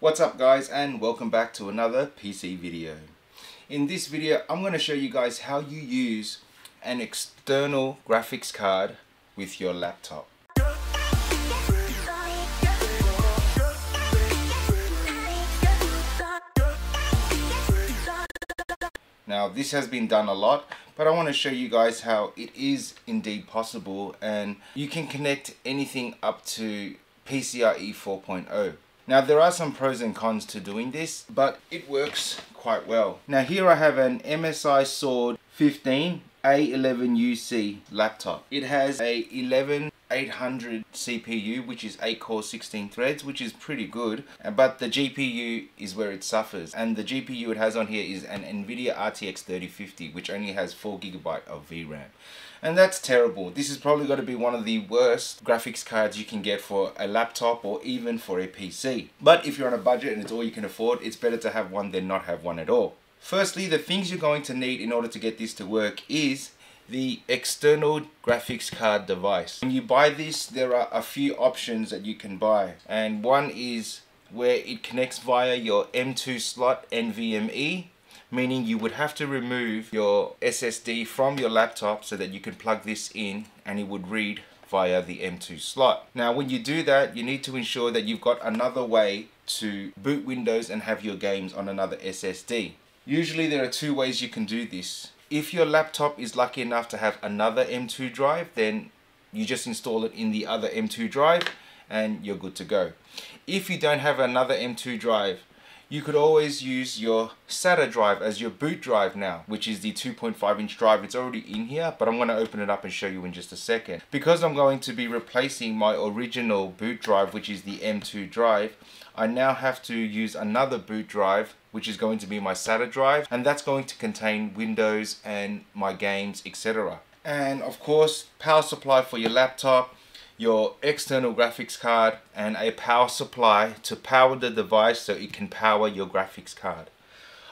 What's up guys and welcome back to another PC video. In this video I'm going to show you guys how you use an external graphics card with your laptop. Now this has been done a lot but I want to show you guys how it is indeed possible and you can connect anything up to PCIe 4.0. Now there are some pros and cons to doing this but it works quite well. Now here I have an MSI Sword 15 A11UC laptop. It has a 11 800 CPU which is 8 core 16 threads which is pretty good. Uh, but the GPU is where it suffers. And the GPU it has on here is an Nvidia RTX 3050 which only has 4 gigabyte of VRAM and that's terrible. This is probably going to be one of the worst graphics cards you can get for a laptop or even for a PC but if you're on a budget and it's all you can afford it's better to have one than not have one at all. Firstly, the things you're going to need in order to get this to work is the external graphics card device. When you buy this, there are a few options that you can buy. And one is where it connects via your M2 slot NVMe, meaning you would have to remove your SSD from your laptop so that you can plug this in and it would read via the M2 slot. Now when you do that, you need to ensure that you've got another way to boot Windows and have your games on another SSD. Usually there are two ways you can do this. If your laptop is lucky enough to have another M2 drive, then you just install it in the other M2 drive and you're good to go. If you don't have another M2 drive, you could always use your SATA drive as your boot drive now, which is the 2.5 inch drive. It's already in here, but I'm going to open it up and show you in just a second. Because I'm going to be replacing my original boot drive, which is the M2 drive, I now have to use another boot drive which is going to be my SATA drive and that's going to contain Windows and my games etc. And of course power supply for your laptop, your external graphics card and a power supply to power the device so it can power your graphics card.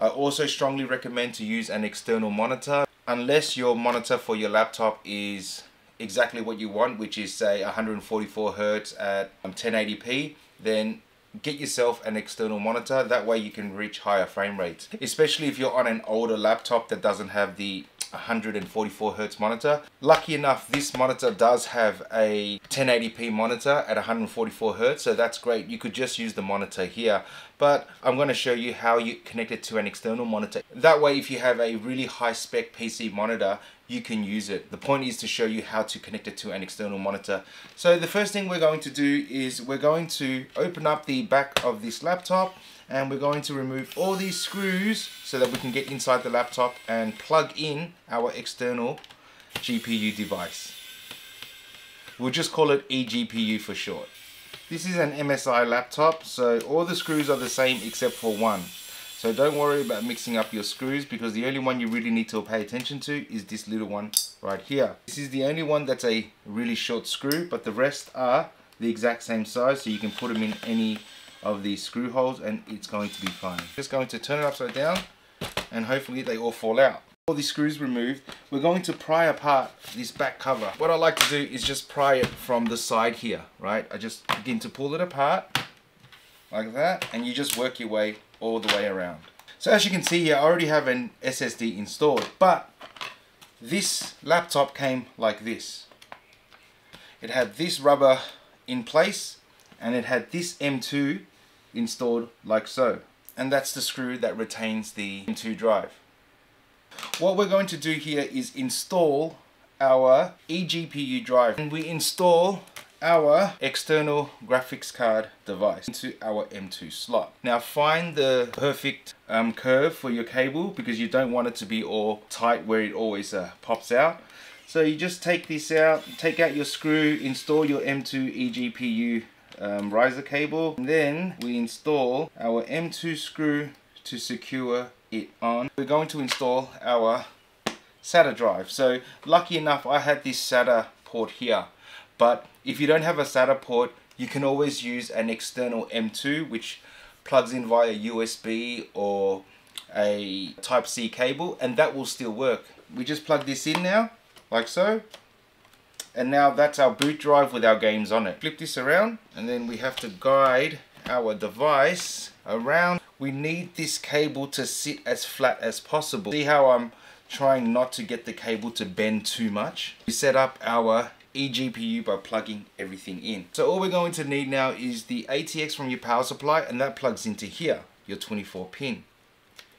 I also strongly recommend to use an external monitor unless your monitor for your laptop is exactly what you want which is say 144 Hertz at um, 1080p then get yourself an external monitor that way you can reach higher frame rates especially if you're on an older laptop that doesn't have the 144 hertz monitor. Lucky enough this monitor does have a 1080p monitor at 144 hertz so that's great. You could just use the monitor here. But I'm going to show you how you connect it to an external monitor. That way if you have a really high spec PC monitor you can use it. The point is to show you how to connect it to an external monitor. So the first thing we're going to do is we're going to open up the back of this laptop and we're going to remove all these screws so that we can get inside the laptop and plug in our external GPU device. We'll just call it eGPU for short. This is an MSI laptop so all the screws are the same except for one. So don't worry about mixing up your screws because the only one you really need to pay attention to is this little one right here. This is the only one that's a really short screw but the rest are the exact same size so you can put them in any of these screw holes and it's going to be fine. Just going to turn it upside down and hopefully they all fall out. All these screws removed, we're going to pry apart this back cover. What I like to do is just pry it from the side here, right? I just begin to pull it apart like that and you just work your way all the way around. So as you can see here, I already have an SSD installed, but this laptop came like this. It had this rubber in place and it had this M2 installed like so. And that's the screw that retains the M2 drive. What we're going to do here is install our eGPU drive and we install our external graphics card device into our M2 slot. Now find the perfect um, curve for your cable because you don't want it to be all tight where it always uh, pops out. So you just take this out, take out your screw, install your M2 eGPU um, riser cable. And then we install our M2 screw to secure it on. We're going to install our SATA drive. So lucky enough I had this SATA port here but if you don't have a SATA port, you can always use an external M2 which plugs in via USB or a Type-C cable and that will still work. We just plug this in now, like so. And now that's our boot drive with our games on it. Flip this around and then we have to guide our device around, we need this cable to sit as flat as possible. See how I'm trying not to get the cable to bend too much? We set up our eGPU by plugging everything in. So all we're going to need now is the ATX from your power supply and that plugs into here, your 24 pin.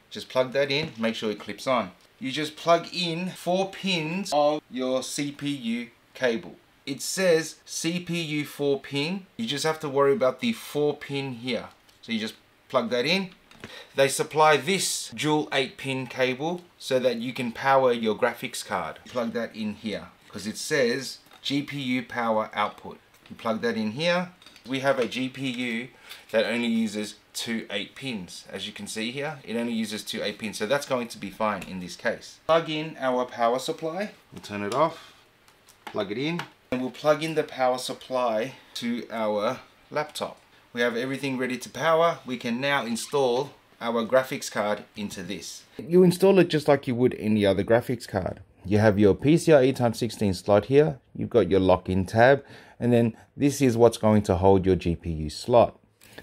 Just plug that in, make sure it clips on. You just plug in four pins of your CPU cable. It says CPU 4 pin. You just have to worry about the 4 pin here. So you just plug that in. They supply this dual 8 pin cable so that you can power your graphics card. Plug that in here because it says GPU power output. You plug that in here. We have a GPU that only uses two 8 pins. As you can see here, it only uses two 8 pins. So that's going to be fine in this case. Plug in our power supply. We'll turn it off. Plug it in. And we'll plug in the power supply to our laptop. We have everything ready to power. We can now install our graphics card into this. You install it just like you would any other graphics card. You have your PCIe times 16 slot here. You've got your lock-in tab. And then this is what's going to hold your GPU slot.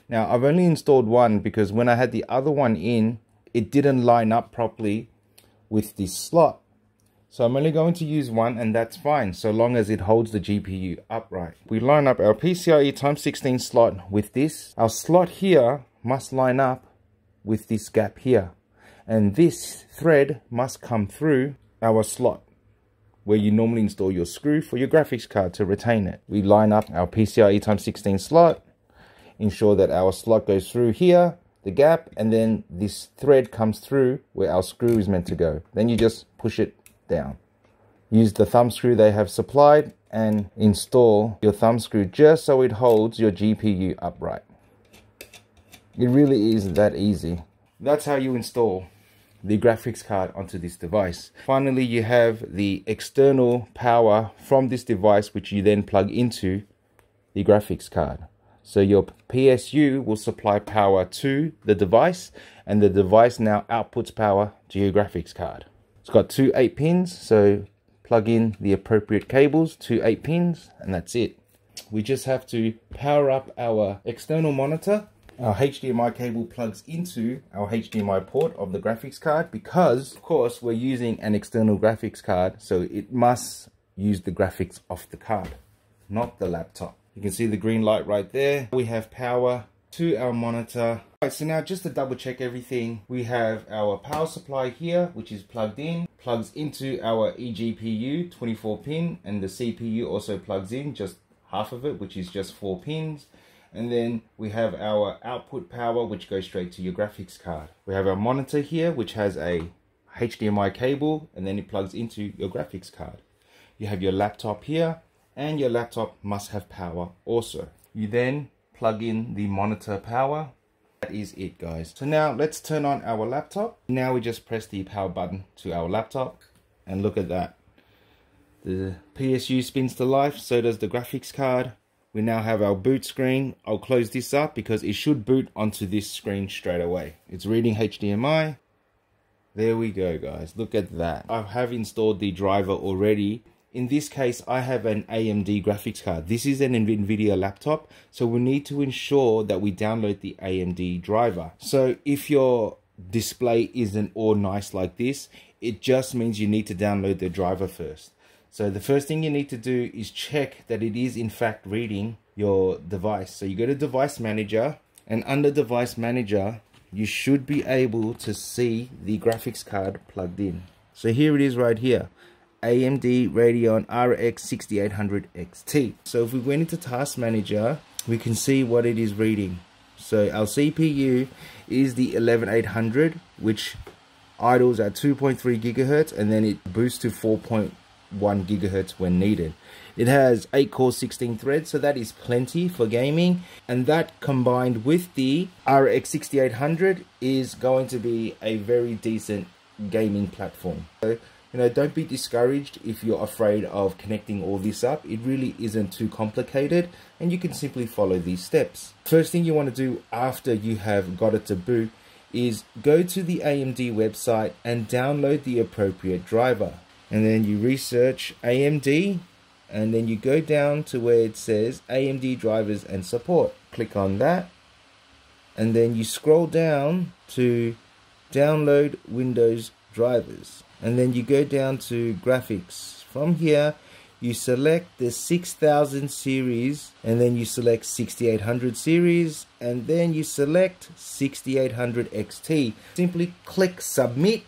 Now, I've only installed one because when I had the other one in, it didn't line up properly with this slot. So I'm only going to use one and that's fine, so long as it holds the GPU upright. We line up our PCIe times 16 slot with this. Our slot here must line up with this gap here. And this thread must come through our slot where you normally install your screw for your graphics card to retain it. We line up our PCIe times 16 slot, ensure that our slot goes through here, the gap, and then this thread comes through where our screw is meant to go. Then you just push it down. Use the thumb screw they have supplied and install your thumb screw just so it holds your GPU upright. It really is that easy. That's how you install the graphics card onto this device. Finally, you have the external power from this device which you then plug into the graphics card. So your PSU will supply power to the device and the device now outputs power to your graphics card. It's got two 8 pins, so plug in the appropriate cables, two 8 pins, and that's it. We just have to power up our external monitor. Our HDMI cable plugs into our HDMI port of the graphics card because, of course, we're using an external graphics card, so it must use the graphics off the card, not the laptop. You can see the green light right there. We have power to our monitor. Right, so now just to double check everything, we have our power supply here, which is plugged in, plugs into our eGPU 24 pin, and the CPU also plugs in just half of it, which is just four pins. And then we have our output power, which goes straight to your graphics card. We have our monitor here, which has a HDMI cable, and then it plugs into your graphics card. You have your laptop here, and your laptop must have power also. You then plug in the monitor power. That is it guys. So now let's turn on our laptop. Now we just press the power button to our laptop and look at that. The PSU spins to life, so does the graphics card. We now have our boot screen. I'll close this up because it should boot onto this screen straight away. It's reading HDMI. There we go guys, look at that. I have installed the driver already in this case, I have an AMD graphics card. This is an NVIDIA laptop, so we need to ensure that we download the AMD driver. So if your display isn't all nice like this, it just means you need to download the driver first. So the first thing you need to do is check that it is in fact reading your device. So you go to device manager and under device manager, you should be able to see the graphics card plugged in. So here it is right here. AMD Radeon RX 6800 XT. So if we went into Task Manager, we can see what it is reading. So our CPU is the 11800, which idles at 2.3 gigahertz, and then it boosts to 4.1 gigahertz when needed. It has 8 core 16 threads, so that is plenty for gaming. And that combined with the RX 6800 is going to be a very decent gaming platform. So you know, don't be discouraged if you're afraid of connecting all this up. It really isn't too complicated and you can simply follow these steps. First thing you want to do after you have got it to boot is go to the AMD website and download the appropriate driver. And then you research AMD and then you go down to where it says AMD drivers and support. Click on that and then you scroll down to download Windows drivers and then you go down to graphics from here you select the 6000 series and then you select 6800 series and then you select 6800 XT simply click submit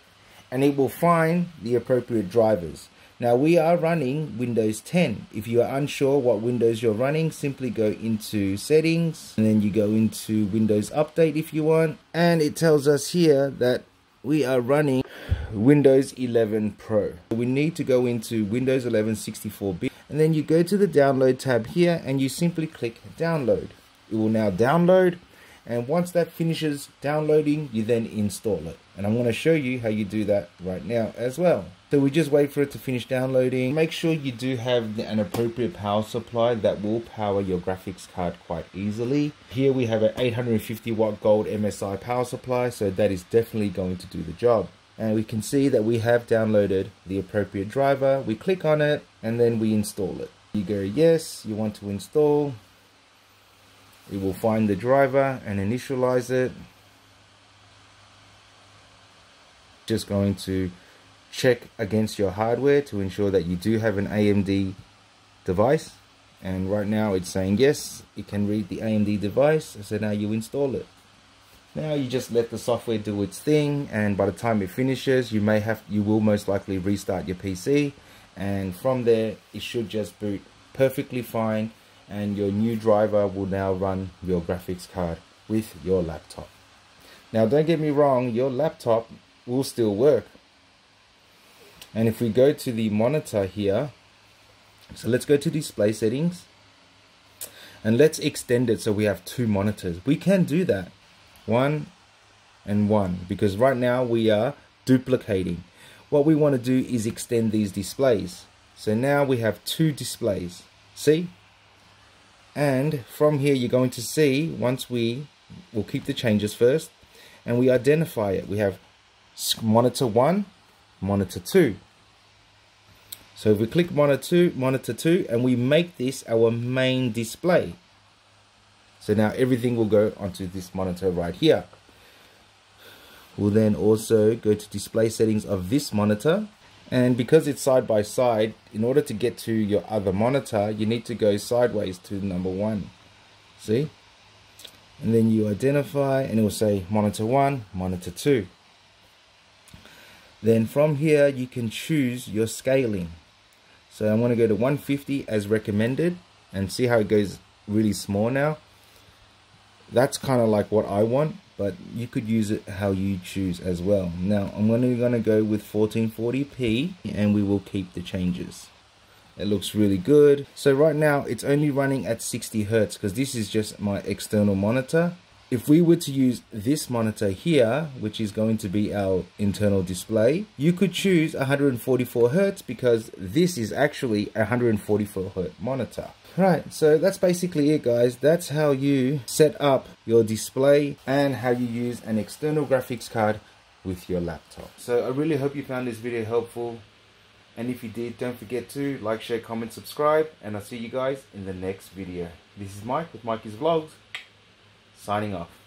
and it will find the appropriate drivers now we are running Windows 10. If you are unsure what Windows you're running, simply go into settings and then you go into Windows Update if you want. And it tells us here that we are running Windows 11 Pro. We need to go into Windows 11 64-bit and then you go to the download tab here and you simply click download. It will now download and once that finishes downloading you then install it. And I'm going to show you how you do that right now as well. So we just wait for it to finish downloading. Make sure you do have an appropriate power supply that will power your graphics card quite easily. Here we have an 850 watt gold MSI power supply so that is definitely going to do the job and we can see that we have downloaded the appropriate driver. We click on it and then we install it. You go yes you want to install. It will find the driver and initialize it. Just going to check against your hardware to ensure that you do have an AMD device. And right now it's saying yes it can read the AMD device. So now you install it now you just let the software do its thing and by the time it finishes you may have you will most likely restart your PC and from there it should just boot perfectly fine and your new driver will now run your graphics card with your laptop. Now don't get me wrong, your laptop will still work. And if we go to the monitor here, so let's go to display settings and let's extend it so we have two monitors. We can do that, one and one, because right now we are duplicating. What we want to do is extend these displays. So now we have two displays. See, and from here you're going to see once we will keep the changes first and we identify it we have monitor 1 monitor 2 so if we click monitor 2 monitor 2 and we make this our main display so now everything will go onto this monitor right here. We'll then also go to display settings of this monitor. And because it's side by side in order to get to your other monitor you need to go sideways to number one. See? And then you identify and it will say monitor 1 monitor 2 then from here you can choose your scaling. So I want to go to 150 as recommended and see how it goes really small now that's kind of like what I want but you could use it how you choose as well. Now I'm only going to go with 1440p and we will keep the changes. It looks really good. So right now it's only running at 60 Hertz because this is just my external monitor. If we were to use this monitor here, which is going to be our internal display, you could choose 144 Hertz because this is actually a 144 Hertz monitor. Right, so that's basically it guys. That's how you set up your display and how you use an external graphics card with your laptop. So I really hope you found this video helpful. And if you did, don't forget to like, share, comment, subscribe. And I'll see you guys in the next video. This is Mike with Mikeyz Vlogz. Signing off.